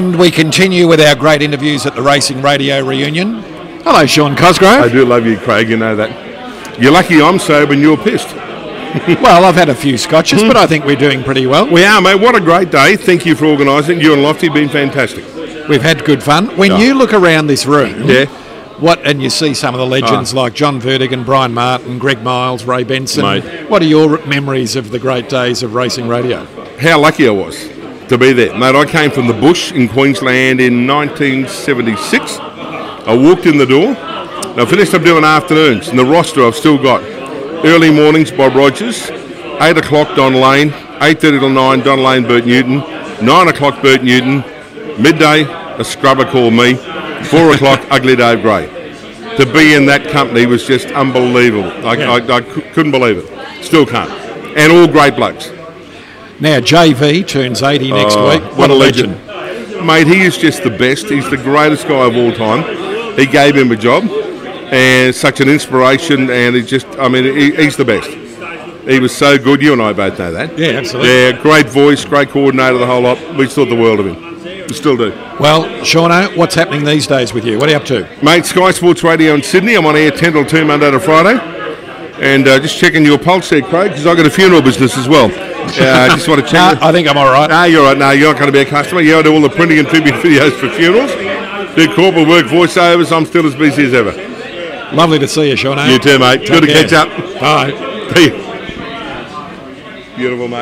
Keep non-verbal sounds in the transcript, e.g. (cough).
And we continue with our great interviews at the Racing Radio reunion. Hello, Shawn Cosgrove. I do love you, Craig. You know that. You're lucky I'm sober and you're pissed. (laughs) well, I've had a few scotches, but I think we're doing pretty well. We are, mate. What a great day. Thank you for organising. You and Lofty have been fantastic. We've had good fun. When Yeah. you look around this room, Yeah. what and you see some of the legends ah. like John Vertigan, Brian Martin, Greg Miles, Ray Benson. Mate. What are your memories of the great days of racing radio? How lucky I was to be there. Mate, I came from the bush in Queensland in 1976. I walked in the door. and I finished up doing afternoons. And the roster I've still got. Early mornings, Bob Rogers. 8 o'clock, Don Lane. 8.30 till 9, Don Lane, Bert Newton. 9 o'clock, Bert Newton. Midday, a scrubber called me. 4 (laughs) o'clock, Ugly Dave Gray. To be in that company was just unbelievable. I, I, I cou- couldn't believe it. Still can't. And all great blokes. Now JV turns 80 next Oh, week. What a legend. Mate, he is just the best. He's the greatest guy of all time. He gave him a job and such an inspiration, and he just, I mean, he, he's the best. He was so good. You and I both know that. Yeah, absolutely. Yeah, great voice, great coordinator, the whole lot. We thought the world of him. We still do. Well, Shauno, what's happening these days with you? What are you up to? Mate, Sky Sports Radio in Sydney. I'm on air 10 till 2 Monday to Friday. And uh, just checking your pulse there, Craig, because I've got a funeral business as well. (laughs) Uh, just want to check. I think I'm all right. No, you're right. No, you're not going to be a customer. Yeah, I do all the printing and tribute videos for funerals. Do corporate work, voiceovers. I'm still as busy as ever. Lovely to see you, Shauno. You too, mate. Good to catch up. Bye. Be- Beautiful, mate.